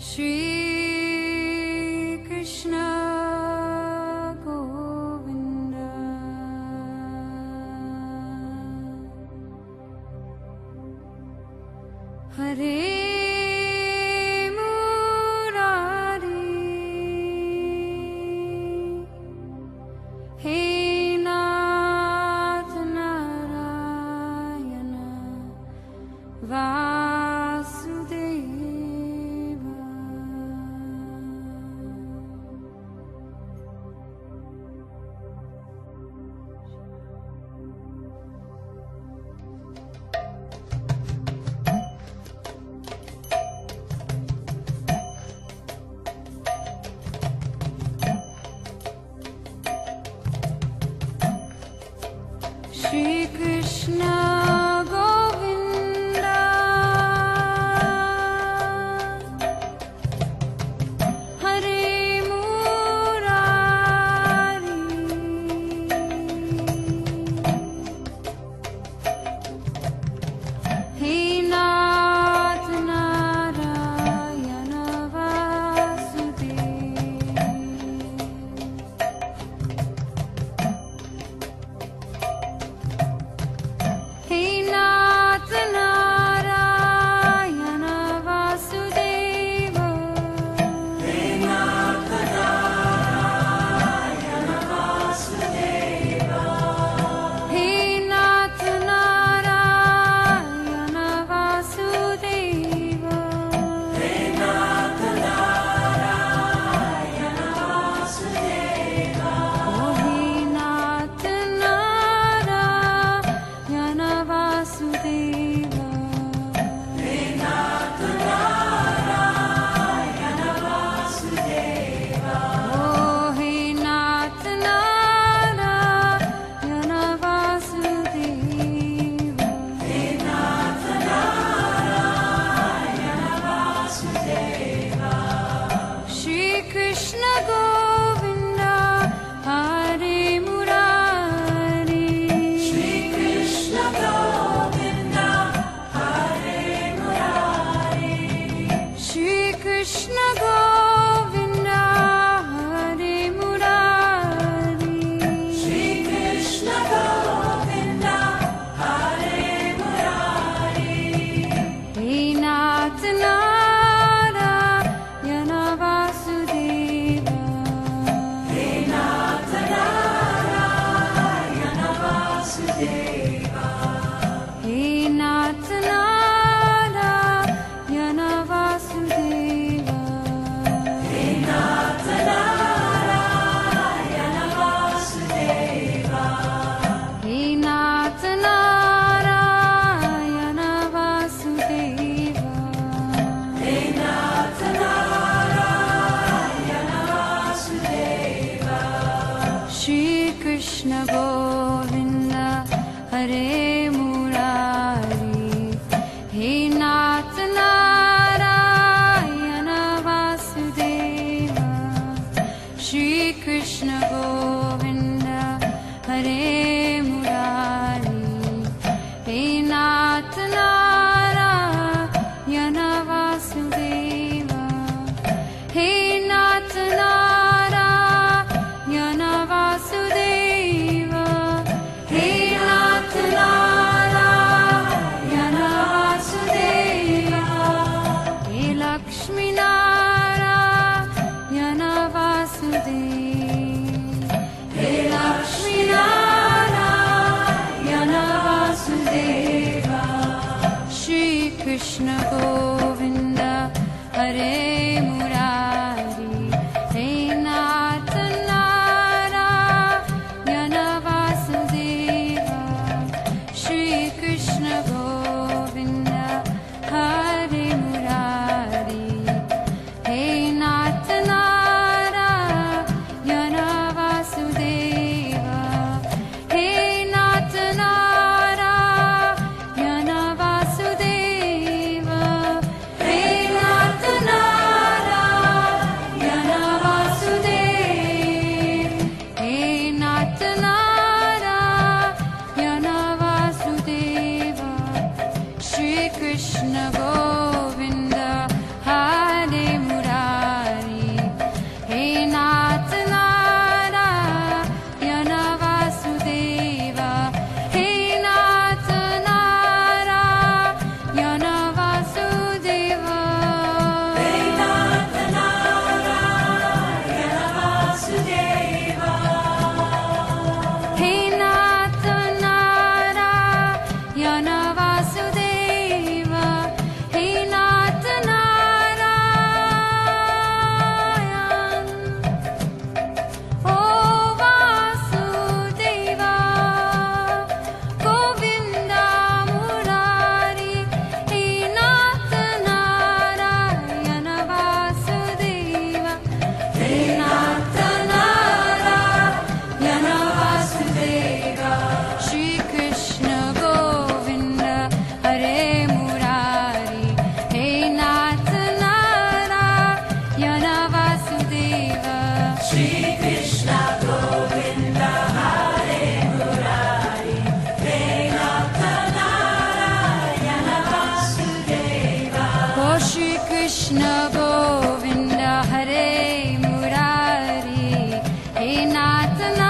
寻。श्रीकृष्ण Govinda Hare the light.